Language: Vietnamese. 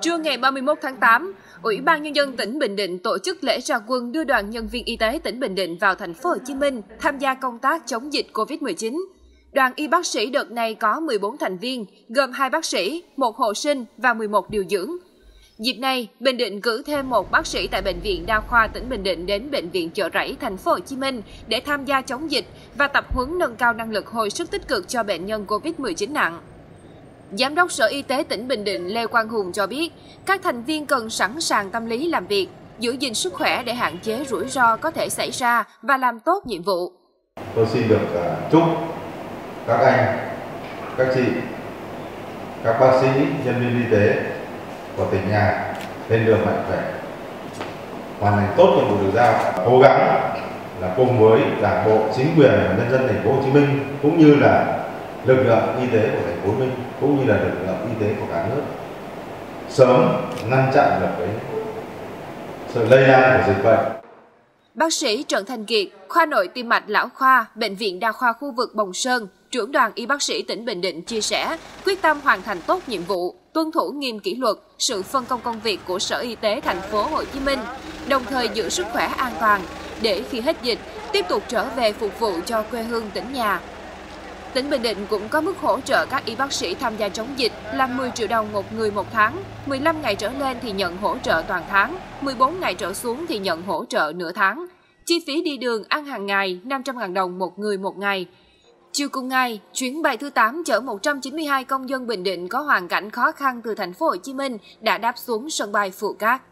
Trưa ngày 31 tháng 8, Ủy ban nhân dân tỉnh Bình Định tổ chức lễ ra quân đưa đoàn nhân viên y tế tỉnh Bình Định vào thành phố Hồ Chí Minh tham gia công tác chống dịch COVID-19. Đoàn y bác sĩ đợt này có 14 thành viên, gồm hai bác sĩ, một hộ sinh và 11 điều dưỡng. Dịp này, Bình Định cử thêm một bác sĩ tại bệnh viện Đa khoa tỉnh Bình Định đến bệnh viện Chợ Rẫy thành phố Hồ Chí Minh để tham gia chống dịch và tập huấn nâng cao năng lực hồi sức tích cực cho bệnh nhân COVID-19 nặng. Giám đốc Sở Y tế tỉnh Bình Định Lê Quang Hùng cho biết, các thành viên cần sẵn sàng tâm lý làm việc, giữ gìn sức khỏe để hạn chế rủi ro có thể xảy ra và làm tốt nhiệm vụ. Tôi xin được à, chúc các anh, các chị, các bác sĩ, nhân viên y tế của tỉnh nhà lên đường mạnh khỏe, hoàn thành tốt nhiệm vụ được giao, cố gắng là cùng với đảng bộ, chính quyền và nhân dân thành phố Hồ Chí Minh cũng như là lực lượng y tế của thành phố Hồ Chí Minh cũng như là lực lượng y tế của cả nước sớm ngăn chặn được cái sự lây lan của dịch bệnh. Bác sĩ Trần Thành Kiệt, khoa nội tim mạch lão khoa, Bệnh viện Đa khoa khu vực Bồng Sơn, trưởng đoàn y bác sĩ tỉnh Bình Định chia sẻ, quyết tâm hoàn thành tốt nhiệm vụ, tuân thủ nghiêm kỷ luật, sự phân công công việc của Sở Y tế thành phố Hồ Chí Minh, đồng thời giữ sức khỏe an toàn để khi hết dịch tiếp tục trở về phục vụ cho quê hương tỉnh nhà. Tỉnh Bình Định cũng có mức hỗ trợ các y bác sĩ tham gia chống dịch là 10 triệu đồng một người một tháng, 15 ngày trở lên thì nhận hỗ trợ toàn tháng, 14 ngày trở xuống thì nhận hỗ trợ nửa tháng. Chi phí đi đường ăn hàng ngày 500.000 đồng một người một ngày. Chiều cùng ngày, chuyến bay thứ 8 chở 192 công dân Bình Định có hoàn cảnh khó khăn từ thành phố Hồ Chí Minh đã đáp xuống sân bay Phù Cát.